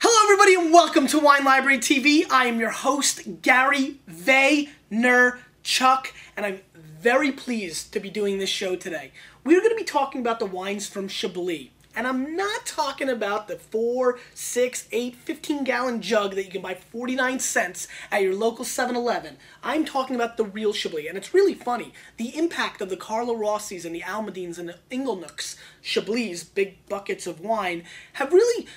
Hello, everybody, and welcome to Wine Library TV. I am your host, Gary Vaynerchuk, and I'm very pleased to be doing this show today. We're going to be talking about the wines from Chablis. And I'm not talking about the 4, 6, 8, 15 gallon jug that you can buy 49 cents at your local 7 Eleven. I'm talking about the real Chablis. And it's really funny. The impact of the Carlo Rossis and the Almadens and the Inglenooks, Chablis, big buckets of wine, have really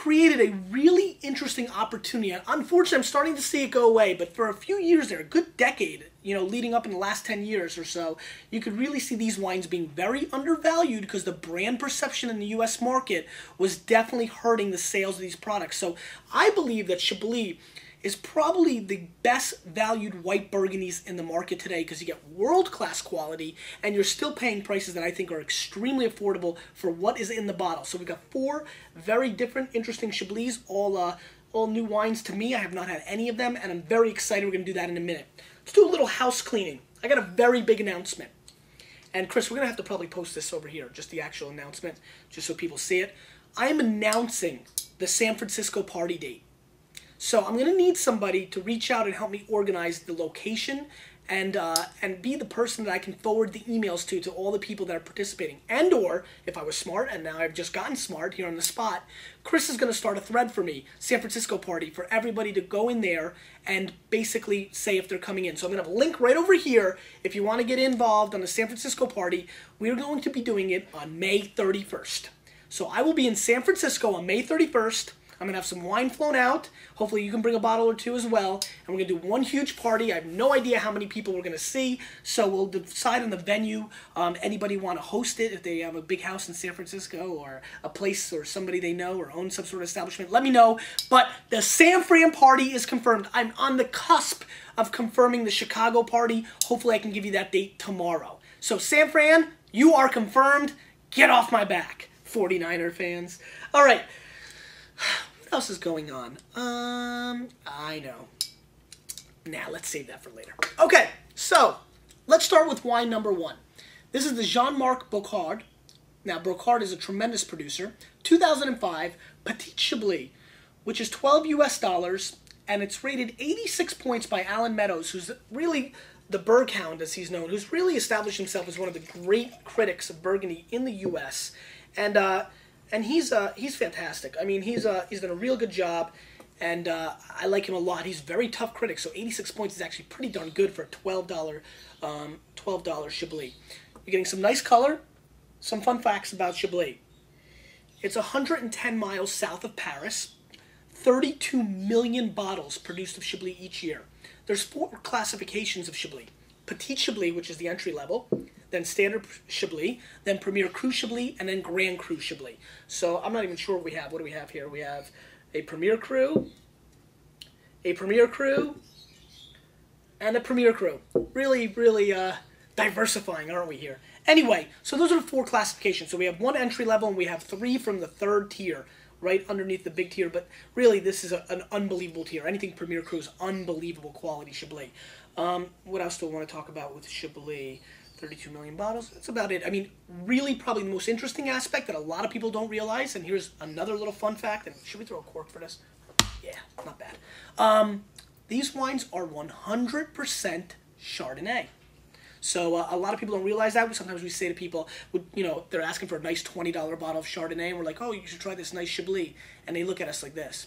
created a really interesting opportunity. and Unfortunately, I'm starting to see it go away, but for a few years there, a good decade, you know, leading up in the last 10 years or so, you could really see these wines being very undervalued because the brand perception in the US market was definitely hurting the sales of these products. So I believe that Chablis is probably the best valued white burgundies in the market today because you get world class quality and you're still paying prices that I think are extremely affordable for what is in the bottle. So we've got four very different, interesting Chablis, all uh, all new wines to me. I have not had any of them, and I'm very excited. We're going to do that in a minute. Let's do a little house cleaning. I got a very big announcement. And Chris, we're going to have to probably post this over here, just the actual announcement, just so people see it. I am announcing the San Francisco party date. So I'm to need somebody to reach out and help me organize the location and uh, and be the person that I can forward the emails to to all the people that are participating. And or if I was smart, and now I've just gotten smart here on the spot, Chris is going to start a thread for me, San Francisco party, for everybody to go in there and basically say if they're coming in. So I'm going to have a link right over here if you want to get involved on the San Francisco party. We're going to be doing it on May 31st. So I will be in San Francisco on May 31st. I'm going to have some wine flown out. Hopefully you can bring a bottle or two as well. And we're going to do one huge party. I have no idea how many people we're going to see. So we'll decide on the venue. Um, anybody want to host it if they have a big house in San Francisco or a place or somebody they know or own some sort of establishment, let me know. But the San Fran party is confirmed. I'm on the cusp of confirming the Chicago party. Hopefully I can give you that date tomorrow. So San Fran, you are confirmed. Get off my back, 49er fans. All right else is going on? Um, I know. Now, nah, let's save that for later. Okay, so let's start with wine number one. This is the Jean-Marc Brocard. Now, Brocard is a tremendous producer. 2005 Petit Chablis, which is 12 US dollars, and it's rated 86 points by Allen Meadows, who's really the Burghound, as he's known, who's really established himself as one of the great critics of Burgundy in the U.S. And uh, and he's uh, he's fantastic. I mean, he's uh, he's done a real good job, and uh, I like him a lot. He's very tough critic, so 86 points is actually pretty darn good for a $12 um, $12 Chablis. You're getting some nice color. Some fun facts about Chablis. It's 110 miles south of Paris. 32 million bottles produced of Chablis each year. There's four classifications of Chablis. Petit Chablis, which is the entry level then Standard Chablis, then Premier Cru Chablis, and then Grand Cru Chablis. So I'm not even sure what we have. What do we have here? We have a Premier Cru, a Premier Cru, and a Premier Cru. Really, really uh, diversifying, aren't we here? Anyway, so those are the four classifications. So we have one entry level, and we have three from the third tier, right underneath the big tier. But really, this is a, an unbelievable tier. Anything Premier Cru is unbelievable quality Chablis. Um, what else do I want to talk about with Chablis? 32 million bottles. That's about it. I mean, really, probably the most interesting aspect that a lot of people don't realize, and here's another little fun fact, and should we throw a cork for this? Yeah, not bad. Um, these wines are 100% Chardonnay. So uh, a lot of people don't realize that. Sometimes we say to people, you know, they're asking for a nice $20 bottle of Chardonnay, and we're like, oh, you should try this nice Chablis. And they look at us like this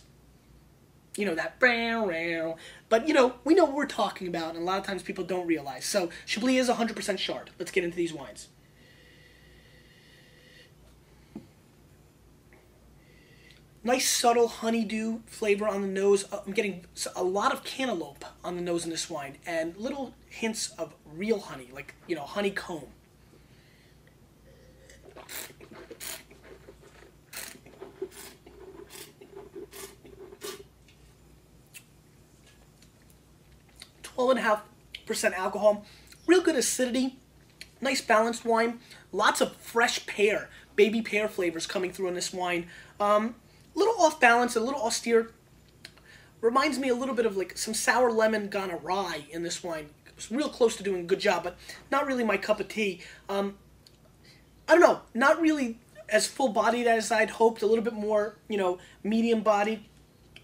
you know, that but you know, we know what we're talking about, and a lot of times people don't realize. So Chablis is 100% Chard. Let's get into these wines. Nice subtle honeydew flavor on the nose. Uh, I'm getting a lot of cantaloupe on the nose in this wine, and little hints of real honey, like you know, honeycomb. 12.5% alcohol. Real good acidity. Nice balanced wine. Lots of fresh pear, baby pear flavors coming through in this wine. Um, a little off balance, a little austere. Reminds me a little bit of like some sour lemon gone awry in this wine. It's real close to doing a good job, but not really my cup of tea. Um, I don't know, not really as full bodied as I'd hoped. A little bit more, you know, medium bodied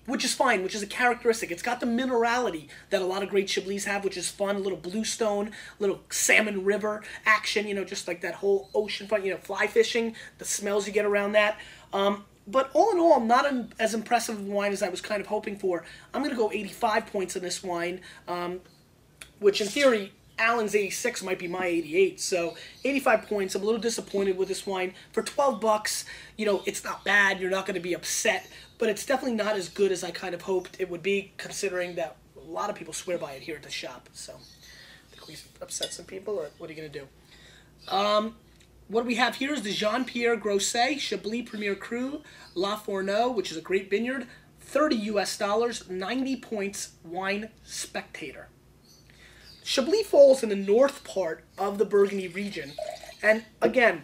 which is fine, which is a characteristic. It's got the minerality that a lot of great Chablis have, which is fun. A little bluestone, little salmon river action, you know, just like that whole ocean front, you know, fly fishing, the smells you get around that. Um, but all in all, not as impressive a wine as I was kind of hoping for. I'm going to go 85 points in this wine, um, which in theory Allen's 86 might be my 88. So 85 points. I'm a little disappointed with this wine. For 12 bucks, you know, it's not bad. You're not going to be upset, but it's definitely not as good as I kind of hoped it would be, considering that a lot of people swear by it here at the shop. So I think we upset some people, or what are you going to do? Um, what we have here is the Jean-Pierre Grossot Chablis Premier Cru La Fourneau, which is a great vineyard. 30 US dollars, 90 points, wine spectator. Chablis falls in the north part of the Burgundy region, and again,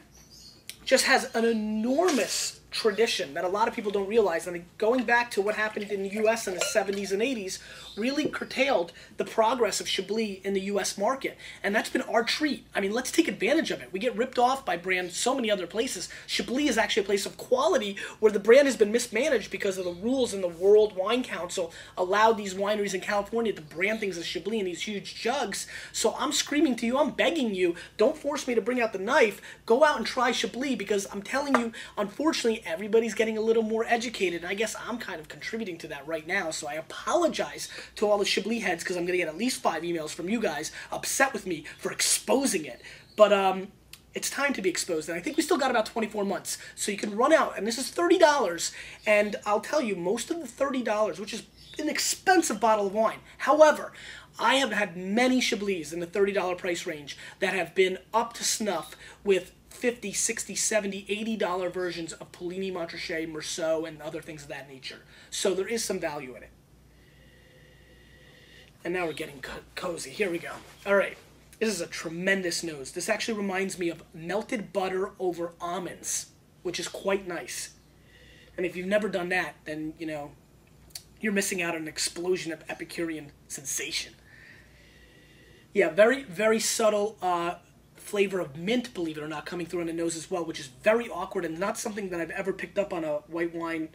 just has an enormous tradition that a lot of people don't realize. And going back to what happened in the U.S. in the 70s and 80s, really curtailed the progress of Chablis in the U.S. market. And that's been our treat. I mean, let's take advantage of it. We get ripped off by brands so many other places. Chablis is actually a place of quality where the brand has been mismanaged because of the rules in the World Wine Council allowed these wineries in California to brand things as Chablis in these huge jugs. So I'm screaming to you, I'm begging you, don't force me to bring out the knife. Go out and try Chablis because I'm telling you, unfortunately, everybody's getting a little more educated. And I guess I'm kind of contributing to that right now. So I apologize to all the Chablis heads because I'm going to get at least five emails from you guys upset with me for exposing it. But um, it's time to be exposed. And I think we still got about 24 months. So you can run out. And this is $30. And I'll tell you, most of the $30, which is an expensive bottle of wine. However, I have had many Chablis in the $30 price range that have been up to snuff with 50 60 70 80 dollar versions of Puligny, Montrachet, Meursault, and other things of that nature. So there is some value in it. And now we're getting co cozy. Here we go. All right. This is a tremendous nose. This actually reminds me of melted butter over almonds, which is quite nice. And if you've never done that, then, you know, you're missing out on an explosion of Epicurean sensation. Yeah, very, very subtle uh, flavor of mint, believe it or not, coming through on the nose as well, which is very awkward and not something that I've ever picked up on a white wine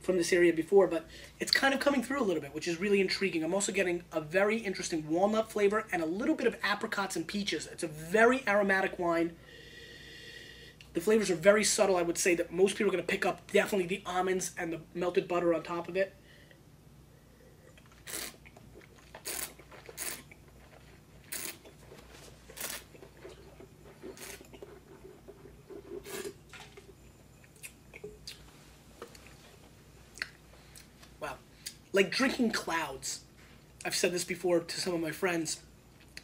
from this area before, but it's kind of coming through a little bit, which is really intriguing. I'm also getting a very interesting walnut flavor and a little bit of apricots and peaches. It's a very aromatic wine. The flavors are very subtle. I would say that most people are going to pick up definitely the almonds and the melted butter on top of it. Like drinking clouds. I've said this before to some of my friends,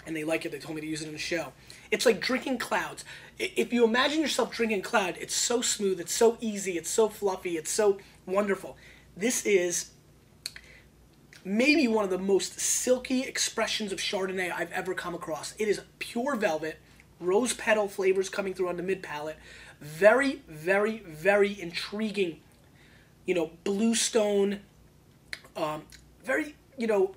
and they like it. They told me to use it in the show. It's like drinking clouds. If you imagine yourself drinking cloud, it's so smooth, it's so easy, it's so fluffy, it's so wonderful. This is maybe one of the most silky expressions of Chardonnay I've ever come across. It is pure velvet, rose petal flavors coming through on the mid palate. Very, very, very intriguing. You know, bluestone, um, very, you know,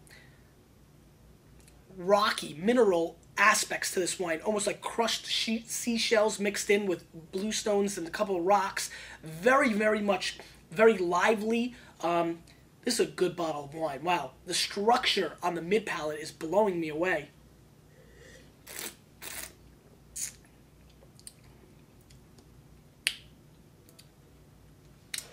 rocky, mineral aspects to this wine, almost like crushed seashells mixed in with bluestones and a couple of rocks. Very, very much, very lively. Um, this is a good bottle of wine. Wow, the structure on the mid palate is blowing me away.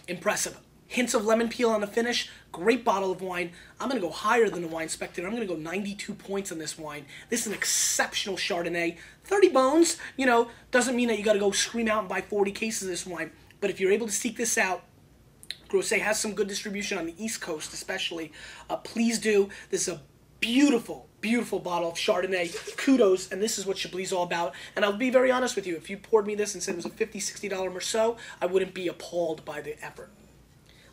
Impressive. Hints of lemon peel on the finish. Great bottle of wine. I'm going to go higher than the wine spectator. I'm going to go 92 points on this wine. This is an exceptional Chardonnay. 30 bones, you know, doesn't mean that you got to go scream out and buy 40 cases of this wine. But if you're able to seek this out, Grossot has some good distribution on the East Coast, especially. Uh, please do. This is a beautiful, beautiful bottle of Chardonnay. Kudos, and this is what Chablis is all about. And I'll be very honest with you. If you poured me this and said it was a $50, $60 Meursault, I wouldn't be appalled by the effort.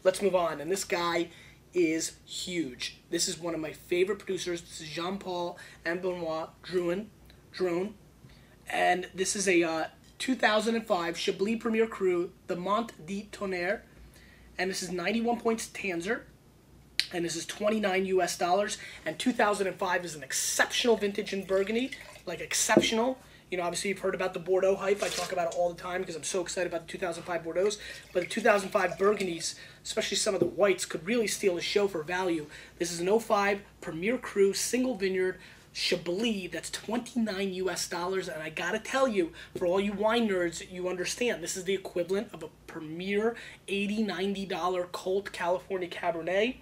Let's move on. And this guy is huge. This is one of my favorite producers. This is Jean-Paul and Benoit Droin. Drone. And this is a uh, 2005 Chablis Premier Cru, the Montée de Tonnerre. And this is 91 points Tanzer. And this is 29 US dollars. And 2005 is an exceptional vintage in Burgundy. Like exceptional. You know, obviously you've heard about the Bordeaux hype. I talk about it all the time because I'm so excited about the 2005 Bordeaux's. But the 2005 Burgundies, especially some of the whites, could really steal the show for value. This is an 05 Premier Cru single vineyard Chablis that's 29 US dollars. And I gotta tell you, for all you wine nerds, you understand this is the equivalent of a Premier 80 90 dollar Colt California Cabernet.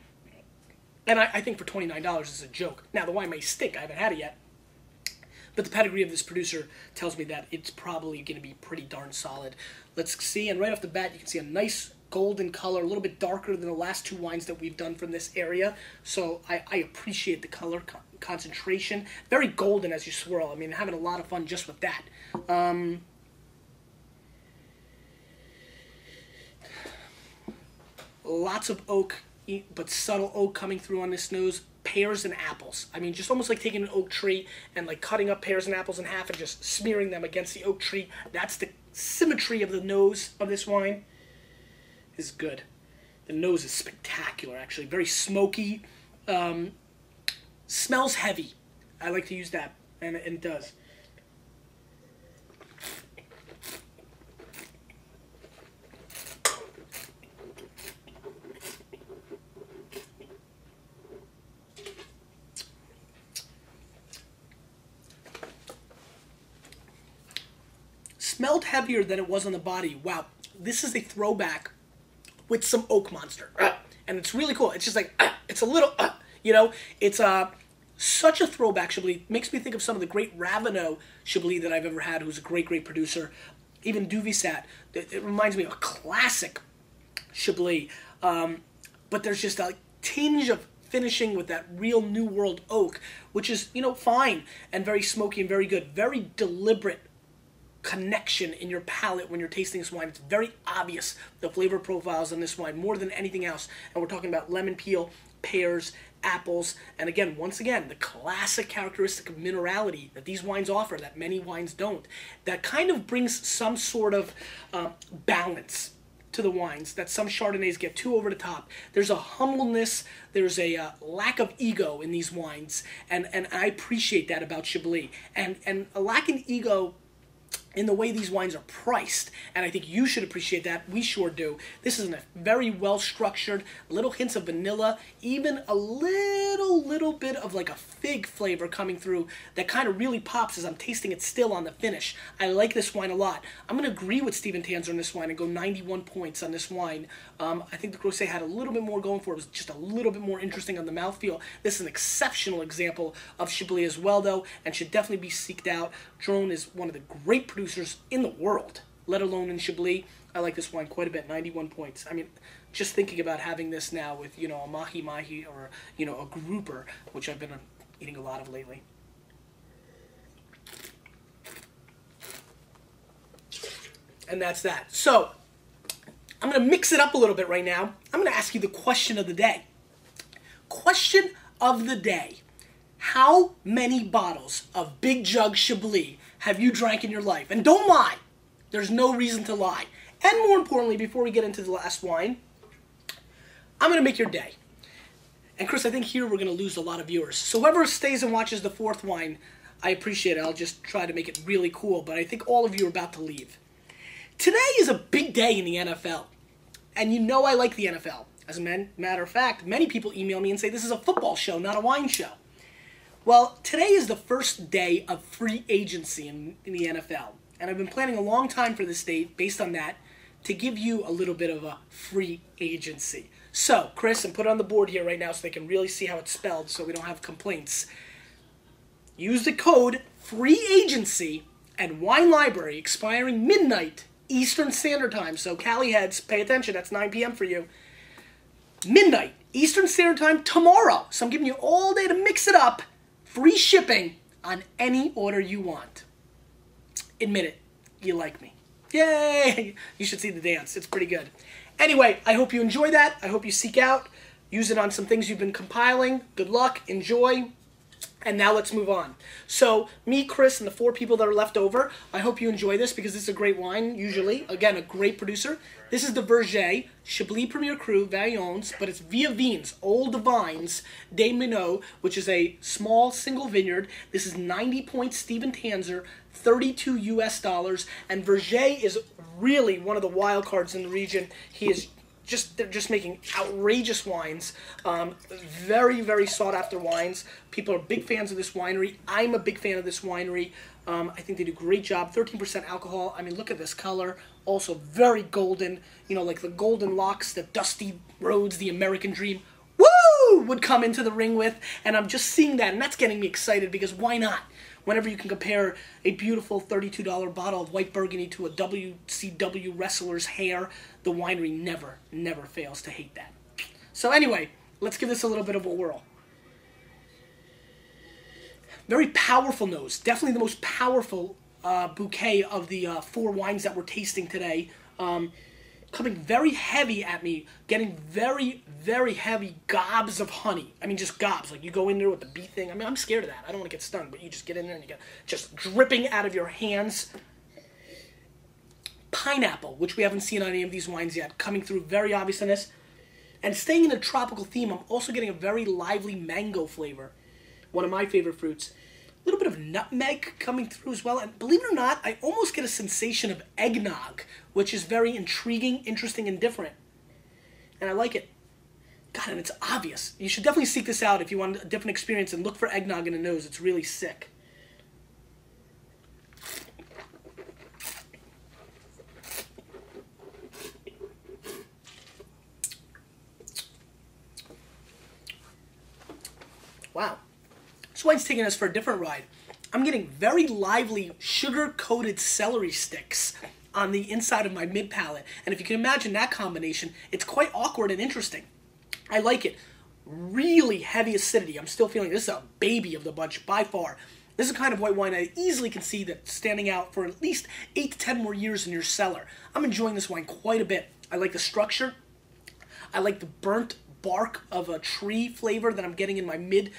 And I, I think for $29 is a joke. Now, the wine may stink. I haven't had it yet. But the pedigree of this producer tells me that it's probably going to be pretty darn solid. Let's see. And right off the bat, you can see a nice golden color, a little bit darker than the last two wines that we've done from this area. So I, I appreciate the color con concentration. Very golden as you swirl. I mean, having a lot of fun just with that. Um, lots of oak, but subtle oak coming through on this nose pears and apples. I mean, just almost like taking an oak tree and like cutting up pears and apples in half and just smearing them against the oak tree. That's the symmetry of the nose of this wine. Is good. The nose is spectacular, actually. Very smoky. Um, smells heavy. I like to use that, and, and it does. Smelled heavier than it was on the body. Wow, this is a throwback with some oak monster, and it's really cool. It's just like it's a little, you know, it's a uh, such a throwback Chablis. Makes me think of some of the great Raveneau Chablis that I've ever had, who's a great, great producer. Even Dauvissat, it, it reminds me of a classic Chablis. Um, but there's just a tinge of finishing with that real New World oak, which is, you know, fine and very smoky and very good. Very deliberate connection in your palate when you're tasting this wine. It's very obvious the flavor profiles in this wine more than anything else. And we're talking about lemon peel, pears, apples, and again, once again, the classic characteristic of minerality that these wines offer that many wines don't. That kind of brings some sort of uh, balance to the wines that some Chardonnays get too over the top. There's a humbleness, there's a uh, lack of ego in these wines, and, and I appreciate that about Chablis. And, and a lack in ego in the way these wines are priced. And I think you should appreciate that. We sure do. This is a very well structured, little hints of vanilla, even a little, little bit of like a fig flavor coming through that kind of really pops as I'm tasting it still on the finish. I like this wine a lot. I'm going to agree with Stephen Tanzer on this wine and go 91 points on this wine. Um, I think the Grossot had a little bit more going for it. It was just a little bit more interesting on the mouthfeel. This is an exceptional example of Chablis as well, though, and should definitely be seeked out. Drone is one of the great producers producers in the world, let alone in Chablis. I like this wine quite a bit, 91 points. I mean, just thinking about having this now with, you know, a Mahi Mahi or, you know, a grouper, which I've been eating a lot of lately. And that's that. So, I'm going to mix it up a little bit right now. I'm going to ask you the question of the day. Question of the day. How many bottles of Big Jug Chablis have you drank in your life? And don't lie. There's no reason to lie. And more importantly, before we get into the last wine, I'm going to make your day. And Chris, I think here we're going to lose a lot of viewers. So whoever stays and watches the fourth wine, I appreciate it. I'll just try to make it really cool, but I think all of you are about to leave. Today is a big day in the NFL. And you know I like the NFL. As a matter of fact, many people email me and say this is a football show, not a wine show. Well, today is the first day of free agency in, in, the NFL. And I've been planning a long time for this date based on that to give you a little bit of a free agency. So, Chris, and put on the board here right now so they can really see how it's spelled so we don't have complaints. Use the code free agency and wine library expiring midnight Eastern Standard Time. So, Cali heads, pay attention. That's 9 p.m. for you. Midnight Eastern Standard Time tomorrow. So, I'm giving you all day to mix it up Free shipping on any order you want. Admit it, you like me. Yay! You should see the dance. It's pretty good. Anyway, I hope you enjoy that. I hope you seek out, use it on some things you've been compiling. Good luck, enjoy, And now let's move on. So, me, Chris, and the four people that are left over, I hope you enjoy this because this is a great wine, usually. Again, a great producer. This is the Verget Chablis Premier Cru Vaillons, but it's Via Vines, Old Vines des Meneaux, which is a small single vineyard. This is 90 points Stephen Tanzer, 32 US dollars, and Verget is really one of the wild cards in the region. He is just they're just making outrageous wines. Um, very very sought after wines. People are big fans of this winery. I'm a big fan of this winery. Um, I think they do a great job. 13% alcohol. I mean, look at this color. Also very golden. You know, like the golden locks, the dusty roads, the American dream. Woo! Would come into the ring with, and I'm just seeing that, and that's getting me excited because why not? Whenever you can compare a beautiful $32 bottle of white burgundy to a WCW wrestler's hair, the winery never, never fails to hate that. So anyway, let's give this a little bit of a whirl. Very powerful nose. Definitely the most powerful uh, bouquet of the uh, four wines that we're tasting today. Um, coming very heavy at me, getting very, very heavy gobs of honey. I mean, just gobs. Like you go in there with the bee thing. I mean, I'm scared of that. I don't want to get stung, but you just get in there and you get just dripping out of your hands. Pineapple, which we haven't seen on any of these wines yet, coming through very obvious in this. And staying in a tropical theme, I'm also getting a very lively mango flavor. One of my favorite fruits a little bit of nutmeg coming through as well. And believe it or not, I almost get a sensation of eggnog, which is very intriguing, interesting, and different. And I like it. God, and it's obvious. You should definitely seek this out if you want a different experience and look for eggnog in the nose. It's really sick. Wow. Wine's taking us for a different ride. I'm getting very lively sugar-coated celery sticks on the inside of my mid palate. And if you can imagine that combination, it's quite awkward and interesting. I like it. Really heavy acidity. I'm still feeling this is a baby of the bunch by far. This is kind of white wine I easily can see that standing out for at least 8 to 10 more years in your cellar. I'm enjoying this wine quite a bit. I like the structure. I like the burnt bark of a tree flavor that I'm getting in my mid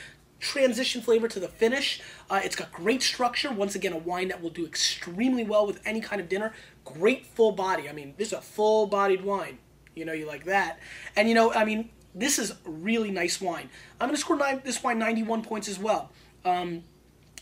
transition flavor to the finish. Uh, it's got great structure. Once again, a wine that will do extremely well with any kind of dinner. Great full body. I mean, this is a full bodied wine. You know, you like that. And you know, I mean, this is really nice wine. I'm going to score nine, this wine 91 points as well. Um,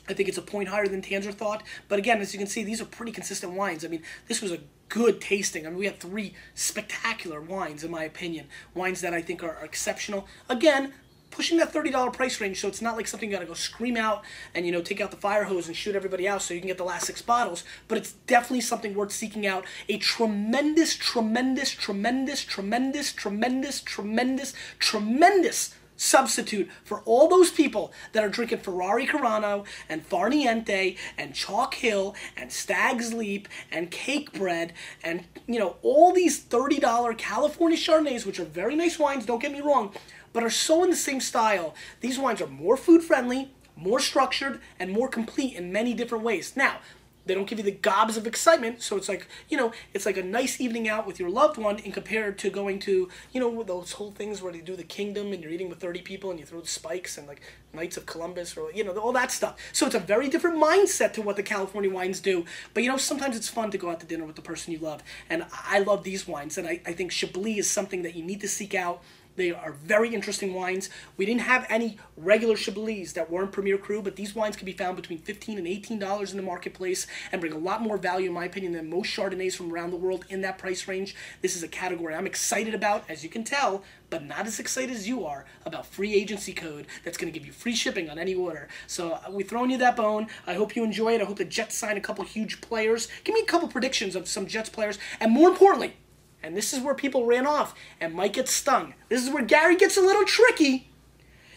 I think it's a point higher than Tanzer thought. But again, as you can see, these are pretty consistent wines. I mean, this was a good tasting. I mean, we had three spectacular wines, in my opinion. Wines that I think are, are exceptional. Again, pushing that $30 price range so it's not like something you gotta go scream out and you know take out the fire hose and shoot everybody out so you can get the last six bottles but it's definitely something worth seeking out. A tremendous tremendous tremendous tremendous tremendous tremendous tremendous substitute for all those people that are drinking Ferrari Carano and Far Niente and Chalk Hill and Stag's Leap and Cakebread and you know all these $30 California Chardonnays which are very nice wines don't get me wrong but are so in the same style. These wines are more food friendly, more structured, and more complete in many different ways. Now, they don't give you the gobs of excitement, so it's like, you know, it's like a nice evening out with your loved one in compared to going to, you know, those whole things where they do the kingdom and you're eating with 30 people and you throw the spikes and like Knights of Columbus or, you know, all that stuff. So it's a very different mindset to what the California wines do. But, you know, sometimes it's fun to go out to dinner with the person you love. And I love these wines, and I, I think Chablis is something that you need to seek out they are very interesting wines. We didn't have any regular Chablis that weren't Premier Cru, but these wines can be found between 15 and $18 in the marketplace and bring a lot more value, in my opinion, than most Chardonnays from around the world in that price range. This is a category I'm excited about, as you can tell, but not as excited as you are about free agency code that's going to give you free shipping on any order. So uh, we're throwing you that bone. I hope you enjoy it. I hope the Jets sign a couple huge players. Give me a couple predictions of some Jets players. And more importantly, and this is where people ran off and might get stung. This is where Gary gets a little tricky.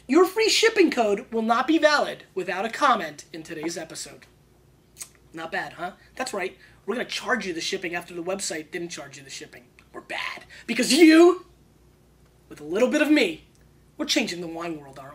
Your free shipping code will not be valid without a comment in today's episode. Not bad, huh? That's right. We're going to charge you the shipping after the website didn't charge you the shipping. We're bad. Because you, with a little bit of me, we're changing the wine world, aren't we?